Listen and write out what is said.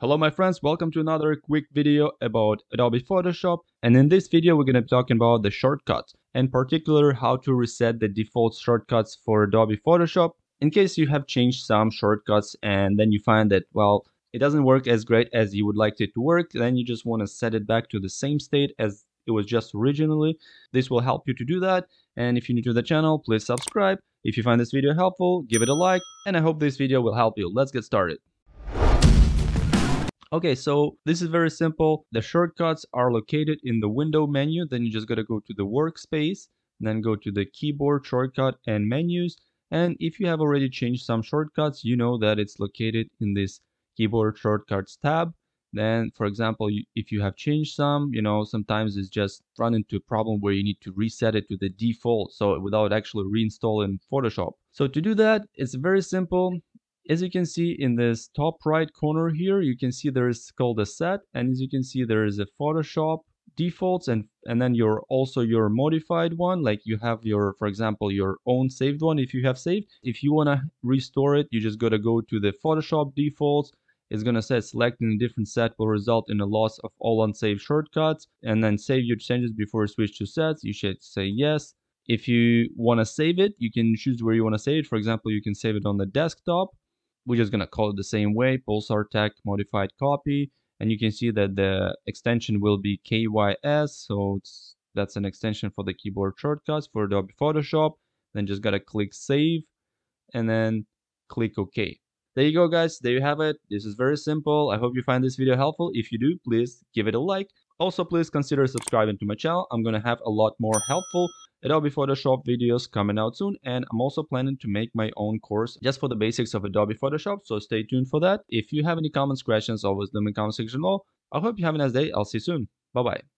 Hello my friends, welcome to another quick video about Adobe Photoshop and in this video we're going to be talking about the shortcuts, in particular how to reset the default shortcuts for Adobe Photoshop in case you have changed some shortcuts and then you find that well it doesn't work as great as you would like it to work then you just want to set it back to the same state as it was just originally. This will help you to do that and if you're new to the channel please subscribe. If you find this video helpful give it a like and I hope this video will help you. Let's get started. Okay, so this is very simple. The shortcuts are located in the window menu. Then you just gotta go to the workspace, then go to the keyboard shortcut and menus. And if you have already changed some shortcuts, you know that it's located in this keyboard shortcuts tab. Then, for example, if you have changed some, you know, sometimes it's just run into a problem where you need to reset it to the default. So without actually reinstalling Photoshop. So to do that, it's very simple as you can see in this top right corner here, you can see there is called a set. And as you can see, there is a Photoshop defaults and and then your also your modified one like you have your for example your own saved one if you have saved. If you want to restore it you just gotta go to the photoshop defaults. It's gonna say selecting a different set will result in a loss of all unsaved shortcuts and then save your changes before you switch to sets. You should say yes. If you want to save it you can choose where you want to save it. For example you can save it on the desktop we're just going to call it the same way, Pulsar Tech modified copy. And you can see that the extension will be KYS. So that's an extension for the keyboard shortcuts for Adobe Photoshop. Then just got to click save and then click OK. There you go, guys. There you have it. This is very simple. I hope you find this video helpful. If you do, please give it a like. Also, please consider subscribing to my channel. I'm going to have a lot more helpful Adobe Photoshop videos coming out soon and I'm also planning to make my own course just for the basics of Adobe Photoshop so stay tuned for that. If you have any comments, questions, always leave in the comment section below. I hope you have a nice day. I'll see you soon. Bye bye.